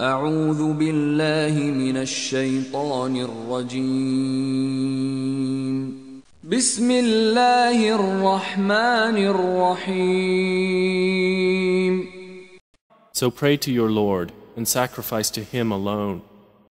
أعوذ بالله من الشيطان الرجيم بسم الله الرحمن الرحيم So pray to your Lord and sacrifice to Him alone.